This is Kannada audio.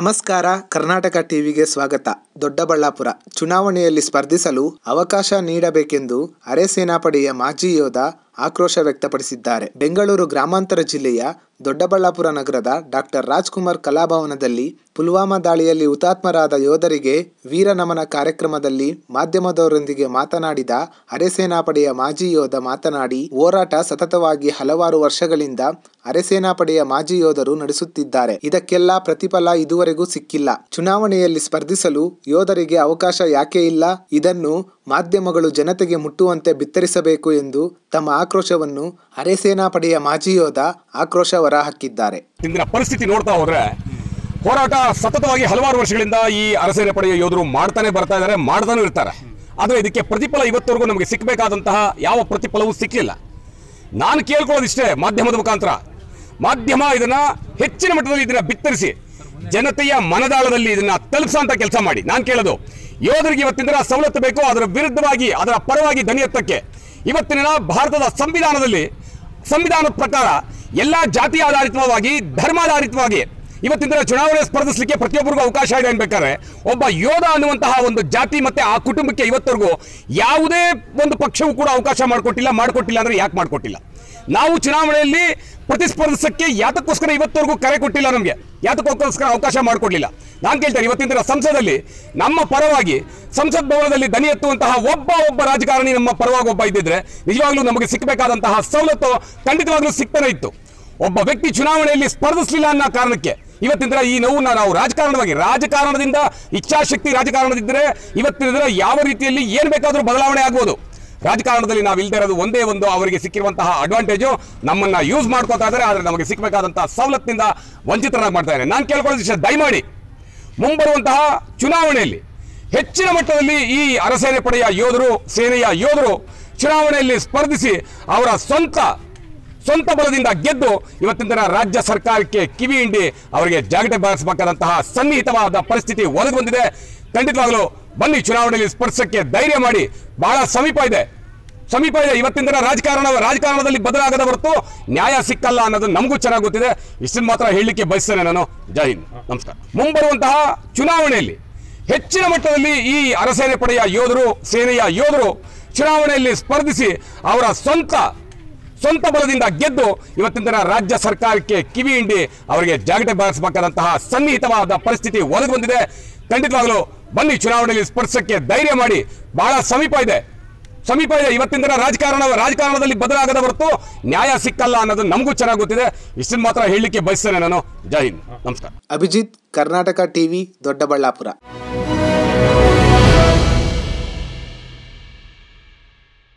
ನಮಸ್ಕಾರ ಕರ್ನಾಟಕ ಟಿವಿಗೆ ಸ್ವಾಗತ. ದೊಡ್ಡಬಳ್ಳಾಪುರ. ಚುನಾವಣೆಯಲ್ಲಿ ಸ್ಪರ್ಧಿಸಲು ಅವಕಾಶ ನೀಡಬೇಕೆಂದು ಅರೆ ಸೇನಾಪಡೆಯ ಮಾಜಿ ಯೋಧ ಆಕ್ರೋಶ ವ್ಯಕ್ತಪಡಿಸಿದ್ದಾರೆ. ಬೆಂಗಳೂರು ಗ್ರಾಮಾಂತರ ಜಿಲ್ಲೆಯ ದೊಡ್ಡಬಳ್ಳಾಪುರ ನಗರದ ಡಾಕ್ಟರ್ ರಾಜ್ಕುಮಾರ್ ಕಲಾಭವನದಲ್ಲಿ ಪುಲ್ವಾಮಾ ದಾಳಿಯಲ್ಲಿ ಹುತಾತ್ಮರಾದ ಯೋಧರಿಗೆ ವೀರನಮನ ಕಾರ್ಯಕ್ರಮದಲ್ಲಿ ಮಾಧ್ಯಮದವರೊಂದಿಗೆ ಮಾತನಾಡಿದ ಅರೆ ಸೇನಾಪಡೆಯ ಮಾಜಿ ಯೋಧ ಮಾತನಾಡಿ, ಹೋರಾಟ ಸತತವಾಗಿ ಹಲವಾರು ವರ್ಷಗಳಿಂದ ಅರೆ ಸೇನಾಪಡೆಯ ಮಾಜಿ ಯೋಧರು ನಡೆಸುತ್ತಿದ್ದಾರೆ. ಇದಕ್ಕೆಲ್ಲ ಪ್ರತಿಫಲ ಇದುವರೆಗೂ ಸಿಕ್ಕಿಲ್ಲ. ಚುನಾವಣೆಯಲ್ಲಿ ಸ್ಪರ್ಧಿಸಲು ಯೋಧರಿಗೆ ಅವಕಾಶ ಯಾಕೆ ಇಲ್ಲ? ಇದನ್ನು ಮಾಧ್ಯಮಗಳು ಜನತೆಗೆ ಮುಟ್ಟುವಂತೆ ಬಿತ್ತರಿಸಬೇಕು ಎಂದು ತಮ್ಮ ಆಕ್ರೋಶವನ್ನು ಅರೆ ಸೇನಾಪಡೆಯ ಮಾಜಿ ಯೋಧ ಆಕ್ರೋಶ ಹೊರಹಾಕಿದ್ದಾರೆ ಇಂದಿನ ಪರಿಸ್ಥಿತಿ ನೋಡ್ತಾ ಹೋದ್ರೆ ಹೋರಾಟ ಸತತವಾಗಿ ಹಲವಾರು ವರ್ಷಗಳಿಂದ ಈ ಅರಸೇನೆ ಪಡೆಯ ಯೋಧರು ಮಾಡ್ತಾನೆ ಬರ್ತಾ ಇದ್ದಾರೆ ಮಾಡ್ತಾನೂ ಇರ್ತಾರೆ. ಆದರೆ ಇದಕ್ಕೆ ಪ್ರತಿಫಲ ಇವತ್ತವರೆಗೂ ನಮಗೆ ಸಿಕ್ಕಬೇಕಾದಂತಹ ಯಾವ ಪ್ರತಿಫಲವೂ ಸಿಕ್ಕಲಿಲ್ಲ ನಾನು ಕೇಳ್ಕೊಳ್ಳೋದಿಷ್ಟೇ ಮಾಧ್ಯಮದ ಮುಖಾಂತರ. ಮಾಧ್ಯಮ ಇದನ್ನ ಹೆಚ್ಚಿನ ಮಟ್ಟದಲ್ಲಿ ಇದನ್ನ ಬಿತ್ತರಿಸಿ ಜನತೆಯ ಮನದಾಳದಲ್ಲಿ ಇದನ್ನ ತಲುಪಿಸುವಂತ ಕೆಲಸ ಮಾಡಿ. ನಾನು ಕೇಳೋದು, ಯೋಧರಿಗೆ ಇವತ್ತಿನ ಸವಲತ್ತು ಬೇಕು, ಅದರ ವಿರುದ್ಧವಾಗಿ, ಅದರ ಪರವಾಗಿ ಧ್ವನಿ ಎತ್ತಕ್ಕೆ ಇವತ್ತಿನ ಭಾರತದ ಸಂವಿಧಾನದಲ್ಲಿ, ಸಂವಿಧಾನದ ಪ್ರಕಾರ ಎಲ್ಲ ಜಾತಿ ಆಧಾರಿತವಾಗಿ, ಧರ್ಮಾಧಾರಿತವಾಗಿ ಇವತ್ತಿನ ಚುನಾವಣೆ ಸ್ಪರ್ಧಿಸಲಿಕ್ಕೆ ಪ್ರತಿಯೊಬ್ಬರಿಗೂ ಅವಕಾಶ ಇದೆ ಅನ್ಬೇಕಾದ್ರೆ ಒಬ್ಬ ಯೋಧ ಅನ್ನುವಂತಹ ಒಂದು ಜಾತಿ ಮತ್ತೆ ಆ ಕುಟುಂಬಕ್ಕೆ ಇವತ್ತರೆಗೂ ಯಾವುದೇ ಒಂದು ಪಕ್ಷವೂ ಕೂಡ ಅವಕಾಶ ಮಾಡಿಕೊಟ್ಟಿಲ್ಲ ಮಾಡಿಕೊಟ್ಟಿಲ್ಲ ಅಂದ್ರೆ ಯಾಕೆ ಮಾಡಿಕೊಟ್ಟಿಲ್ಲ? ನಾವು ಚುನಾವಣೆಯಲ್ಲಿ ಪ್ರತಿಸ್ಪರ್ಧಿಸಕ್ಕೆ ಯಾತಕ್ಕೋಸ್ಕರ ಇವತ್ತರೆಗೂ ಕರೆ ಕೊಟ್ಟಿಲ್ಲ ನಮಗೆ. ಯಾತಕ್ಕೋಸ್ಕರ ಅವಕಾಶ ಮಾಡಿಕೊಡ್ಲಿಲ್ಲ. ನಾನು ಕೇಳ್ತೇನೆ, ಇವತ್ತಿನ ಸಂಸದಲ್ಲಿ ನಮ್ಮ ಪರವಾಗಿ ಸಂಸತ್ ಭವನದಲ್ಲಿ ದನಿ ಎತ್ತುವಂತಹ ಒಬ್ಬ ಒಬ್ಬ ರಾಜಕಾರಣಿ ನಮ್ಮ ಪರವಾಗಿ ಒಬ್ಬ ಇದ್ದಿದ್ರೆ ನಿಜವಾಗ್ಲೂ ನಮಗೆ ಸಿಕ್ಕಬೇಕಾದಂತಹ ಸವಲತ್ತು ಖಂಡಿತವಾಗ್ಲೂ ಸಿಗ್ತಾನೆ ಇತ್ತು. ಒಬ್ಬ ವ್ಯಕ್ತಿ ಚುನಾವಣೆಯಲ್ಲಿ ಸ್ಪರ್ಧಿಸಲಿಲ್ಲ ಅನ್ನೋ ಕಾರಣಕ್ಕೆ ಇವತ್ತಿನ ಈ ನೋವನ್ನ ನಾವು ರಾಜಕಾರಣವಾಗಿ, ರಾಜಕಾರಣದಿಂದ ಇಚ್ಛಾಶಕ್ತಿ ರಾಜಕಾರಣದಿದ್ದರೆ ಇವತ್ತಿನ ದಿನ ಯಾವ ರೀತಿಯಲ್ಲಿ ಏನು ಬೇಕಾದರೂ ಬದಲಾವಣೆ ಆಗ್ಬೋದು. ರಾಜಕಾರಣದಲ್ಲಿ ನಾವು ಇಲ್ದೇ ಇರೋದು ಒಂದೇ ಒಂದು ಅವರಿಗೆ ಸಿಕ್ಕಿರುವಂತಹ ಅಡ್ವಾಂಟೇಜು ನಮ್ಮನ್ನ ಯೂಸ್ ಮಾಡ್ಕೋತಾ ಇದ್ದಾರೆ ಆದರೆ ನಮಗೆ ಸಿಕ್ಕಬೇಕಾದಂತಹ ಸವಲತ್ತಿನಿಂದ ವಂಚಿತರಾಗಿ ಮಾಡ್ತಾ ಇದ್ದಾರೆ. ನಾನು ಕೇಳ್ಕೊಳ್ಳೋದು ದಯಮಾಡಿ ಮುಂಬರುವಂತಹ ಚುನಾವಣೆಯಲ್ಲಿ ಹೆಚ್ಚಿನ ಮಟ್ಟದಲ್ಲಿ ಈ ಅರಸೇನೆ ಪಡೆಯ ಯೋಧರು, ಸೇನೆಯ ಯೋಧರು ಚುನಾವಣೆಯಲ್ಲಿ ಸ್ಪರ್ಧಿಸಿ ಅವರ ಸ್ವಂತ ಸ್ವಂತ ಬಲದಿಂದ ಗೆದ್ದು ಇವತ್ತಿನ ದಿನ ರಾಜ್ಯ ಸರ್ಕಾರಕ್ಕೆ ಕಿವಿ ಹಿಂಡಿ ಅವರಿಗೆ ಜಾಗಟೆ ಬಾರಿಸಬೇಕಾದಂತಹ ಸನ್ನಿಹಿತವಾದ ಪರಿಸ್ಥಿತಿ ಒದಗಿ ಬಂದಿದೆ ಖಂಡಿತವಾಗಲೂ ಬನ್ನಿ ಚುನಾವಣೆಯಲ್ಲಿ ಸ್ಪರ್ಶಕ್ಕೆ ಧೈರ್ಯ ಮಾಡಿ. ಬಹಳ ಸಮೀಪ ಇದೆ. ಸಮೀಪ ಇದೆ. ಇವತ್ತಿನ ದಿನ ರಾಜಕಾರಣ, ರಾಜಕಾರಣದಲ್ಲಿ ಬದಲಾಗದ ಹೊರತು ನ್ಯಾಯ ಸಿಕ್ಕಲ್ಲ ಅನ್ನೋದು ನಮಗೂ ಚೆನ್ನಾಗಿ ಗೊತ್ತಿದೆ. ಇಷ್ಟನ್ನು ಮಾತ್ರ ಹೇಳಲಿಕ್ಕೆ ಬಯಸ್ತೇನೆ ನಾನು. ಜೈ ಹಿಂದ್. ನಮಸ್ಕಾರ. ಮುಂಬರುವಂತಹ ಚುನಾವಣೆಯಲ್ಲಿ ಹೆಚ್ಚಿನ ಮಟ್ಟದಲ್ಲಿ ಈ ಅರಸೇನೆ ಪಡೆಯ ಯೋಧರು, ಸೇನೆಯ ಯೋಧರು ಚುನಾವಣೆಯಲ್ಲಿ ಸ್ಪರ್ಧಿಸಿ ಅವರ ಸ್ವಂತ ಸ್ವಂತ ಬಲದಿಂದ ಗೆದ್ದು ಇವತ್ತಿನ ದಿನ ರಾಜ್ಯ ಸರ್ಕಾರಕ್ಕೆ ಕಿವಿ ಹಿಂಡಿ ಅವರಿಗೆ ಜಾಗಟೆ ಬಾರಿಸಬೇಕಾದಂತಹ ಸನ್ನಿಹಿತವಾದ ಪರಿಸ್ಥಿತಿ ಒದಗಿ ಬಂದಿದೆ. ಖಂಡಿತವಾಗಲೂ ಬನ್ನಿ ಚುನಾವಣೆಯಲ್ಲಿ ಸ್ಪರ್ಶಕ್ಕೆ ಧೈರ್ಯ ಮಾಡಿ. ಬಹಳ ಸಮೀಪ ಇದೆ. ಸಮೀಪ ಇದೆ. ಇವತ್ತಿನ ದಿನ ರಾಜಕಾರಣ, ರಾಜಕಾರಣದಲ್ಲಿ ಬದಲಾಗದ ಹೊರತು ನ್ಯಾಯ ಸಿಕ್ಕಲ್ಲ ಅನ್ನೋದು ನಮಗೂ ಚೆನ್ನಾಗಿ ಗೊತ್ತಿದೆ. ಇಷ್ಟನ್ನು ಮಾತ್ರ ಹೇಳಲಿಕ್ಕೆ ಬಯಸ್ತೇನೆ ನಾನು. ಜೈ ನಮಸ್ಕಾರ. ಅಭಿಜಿತ್, ಕರ್ನಾಟಕ ಟಿವಿ, ದೊಡ್ಡಬಳ್ಳಾಪುರ.